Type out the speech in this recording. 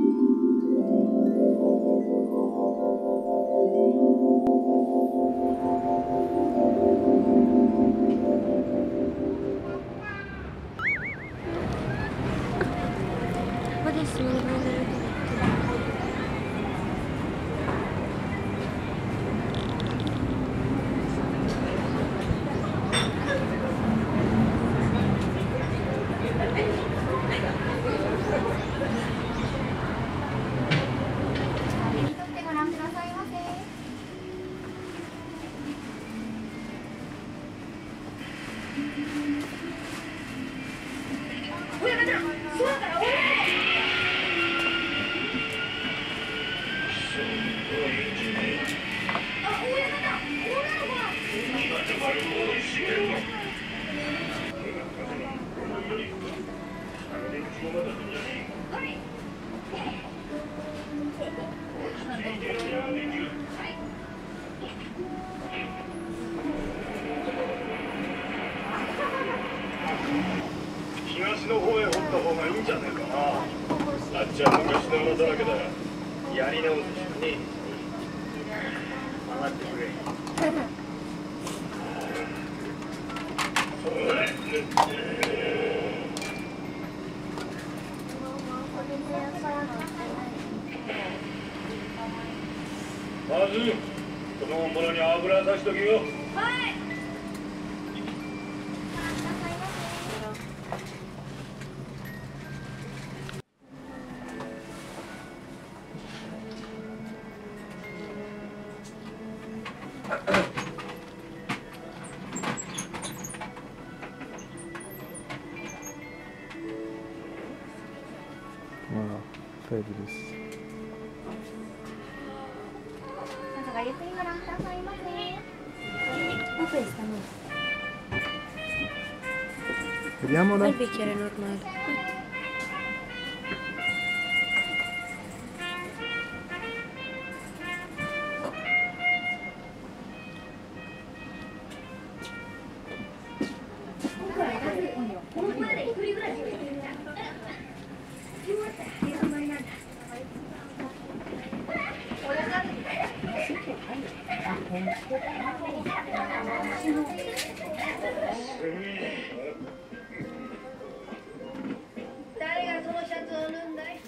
ここですね。We're んじゃねえ。かなあっちは昔の穴だらけだ。やり直すしかねえ。上がってくれまずこのものに油さしとけよまあファイブですどうぞごゆっくりご覧くださいませ。Apa está mal? Vediamola. Il bicchiere normale. Thank 誰がそのシャツを縫うん。だいい